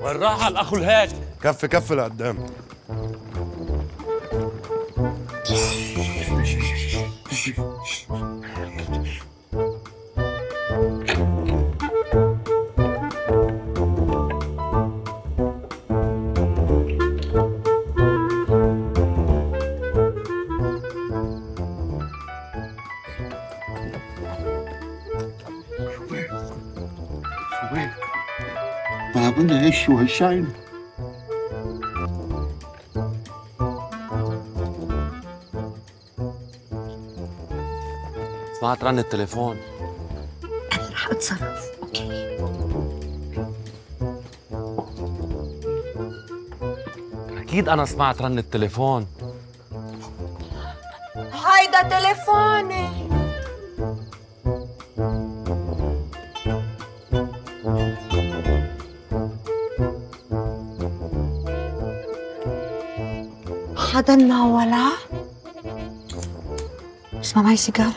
والراحة الأخو الهاج كف كف لقدام. ما قلنا إيش شو هالشاين سمعت رن التليفون. أنا رح اتصرف أوكي. أكيد أنا سمعت رن التليفون. هيدا تليفوني. حدا ناولها اسمع معي سيجارة.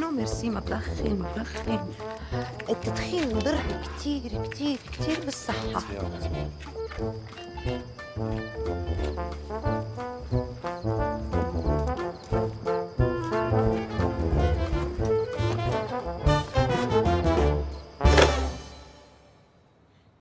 نو ميرسي ما بدخن ما بدخن التدخين مضر كتير كتير كتير بالصحة.